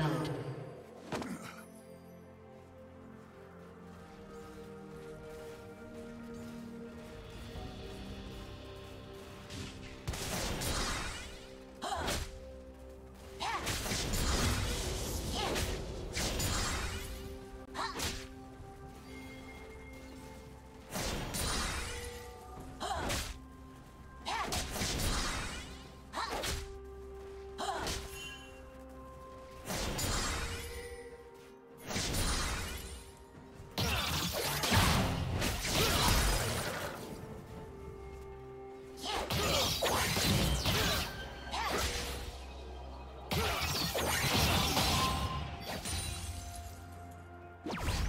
blood. you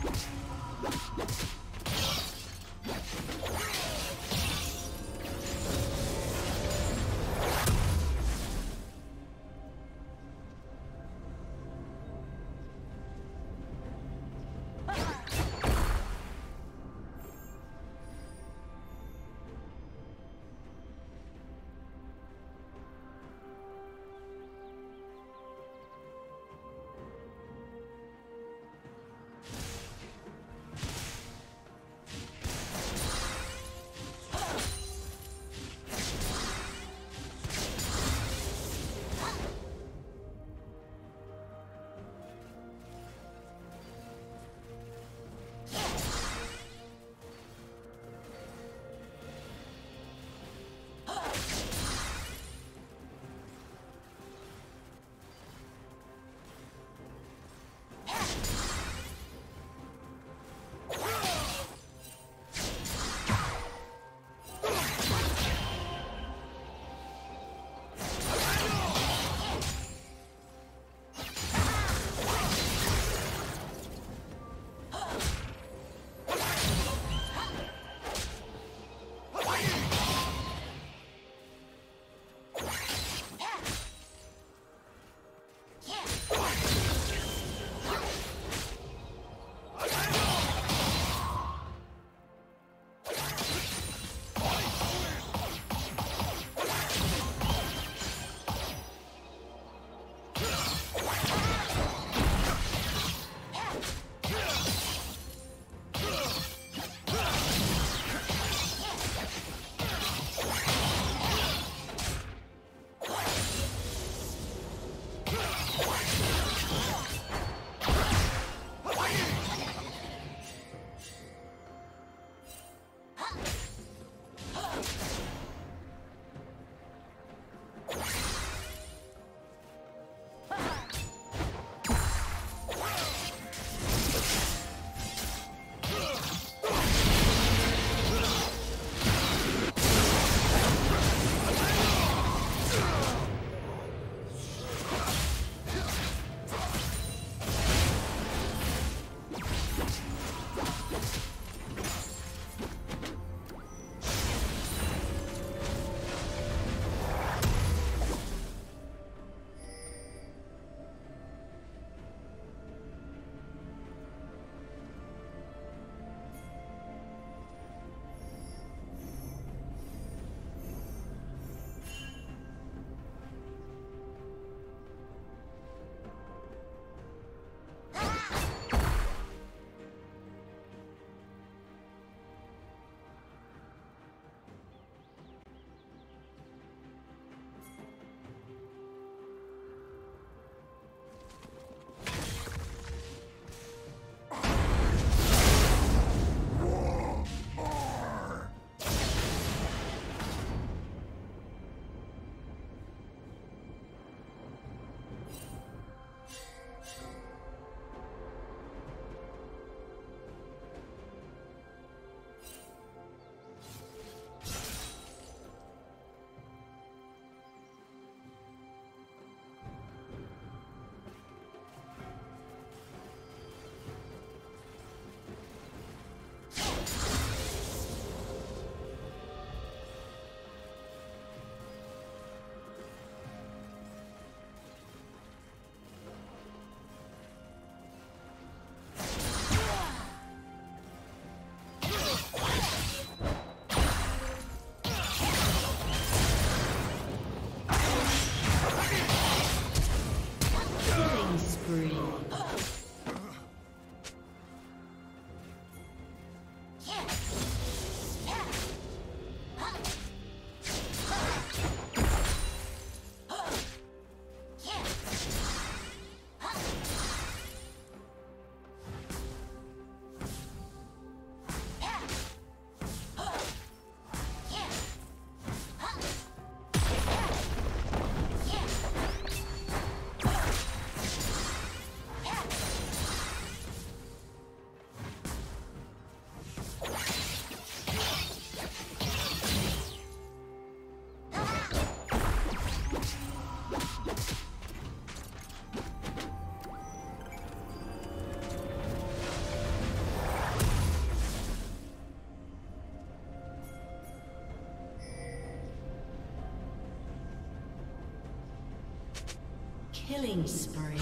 Killing spree.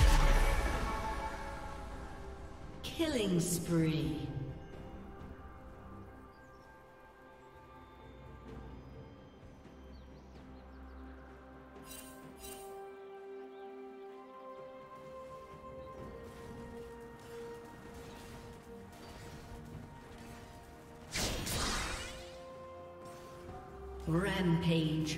Killing spree. Rampage.